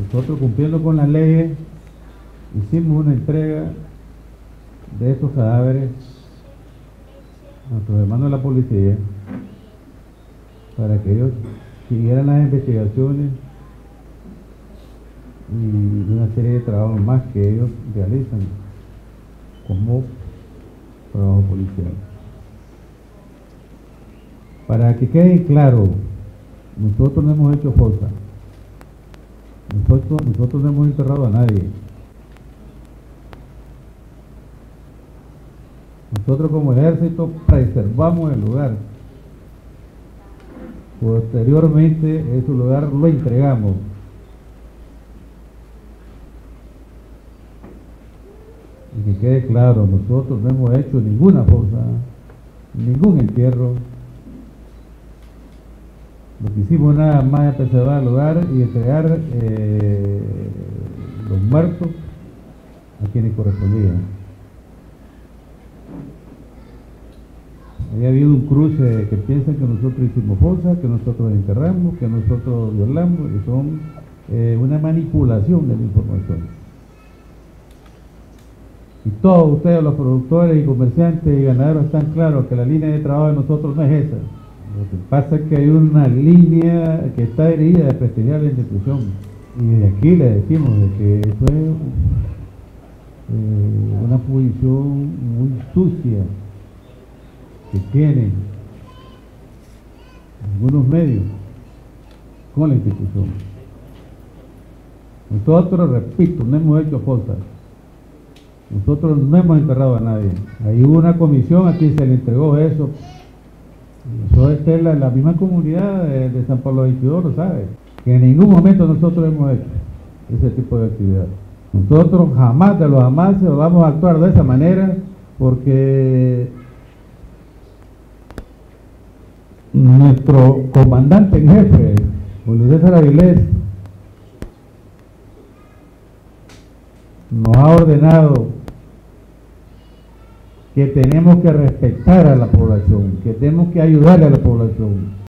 Nosotros cumpliendo con las leyes hicimos una entrega de estos cadáveres a nuestros hermanos de la policía para que ellos siguieran las investigaciones y una serie de trabajos más que ellos realizan como trabajo policial. Para que quede claro, nosotros no hemos hecho fosa. Nosotros, nosotros no hemos enterrado a nadie. Nosotros como ejército preservamos el lugar. Posteriormente ese lugar lo entregamos. Y que quede claro, nosotros no hemos hecho ninguna fosa, ningún entierro. Lo que hicimos nada más es preservar el lugar y entregar eh, los muertos a quienes correspondían. Había habido un cruce que piensan que nosotros hicimos fosa, que nosotros enterramos, que nosotros violamos, y son eh, una manipulación de la información. Y todos ustedes, los productores y comerciantes y ganaderos, están claros que la línea de trabajo de nosotros no es esa. Lo que pasa es que hay una línea que está herida de prestigiar la institución. Y de aquí le decimos de que eso es eh, una posición muy sucia que tienen algunos medios con la institución. Nosotros, repito, no hemos hecho cosas. Nosotros no hemos enterrado a nadie. Hay una comisión a quien se le entregó eso. Eso es la, la misma comunidad de, San Pablo 22, lo sabe. Que en ningún momento nosotros hemos hecho ese tipo de actividad. Nosotros jamás de los jamás vamos a actuar de esa manera porque nuestro comandante en jefe, Julio César Avilés, nos ha ordenado que tenemos que respetar a la población, que tenemos que ayudar a la población,